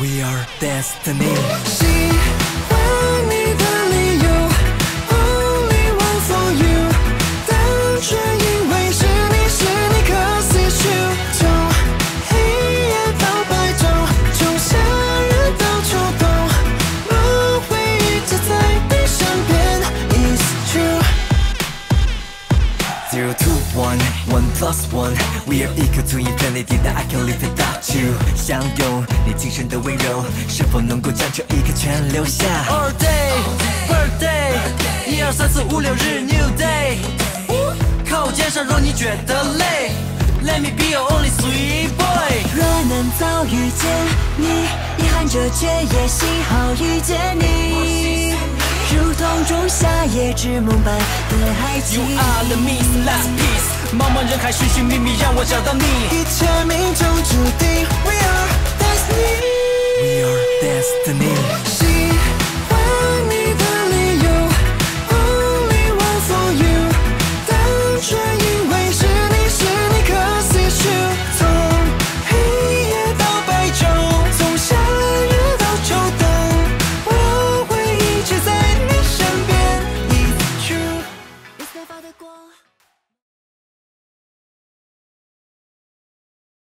We are destiny。喜欢你的理由，Only one for you，单纯因为是你是你，Cause it's you。从黑夜到白昼，从夏日到秋冬，我会一直在你身边，It's true。Zero two one one plus one We are equal to infinity that I can live without you 相拥你精神的温柔，是否能够将这一刻全留下 All day birthday，一二三四五六日 new day，靠我肩上若你觉得累，Let me be your only sweet boy。若能早遇见你，遗憾着却也幸好遇见你，如同仲夏夜之梦般的爱情 You。are the miss last piece，茫茫人海寻寻觅觅，让我找到你。一切命中注定，We are destiny。We are destiny 喜的光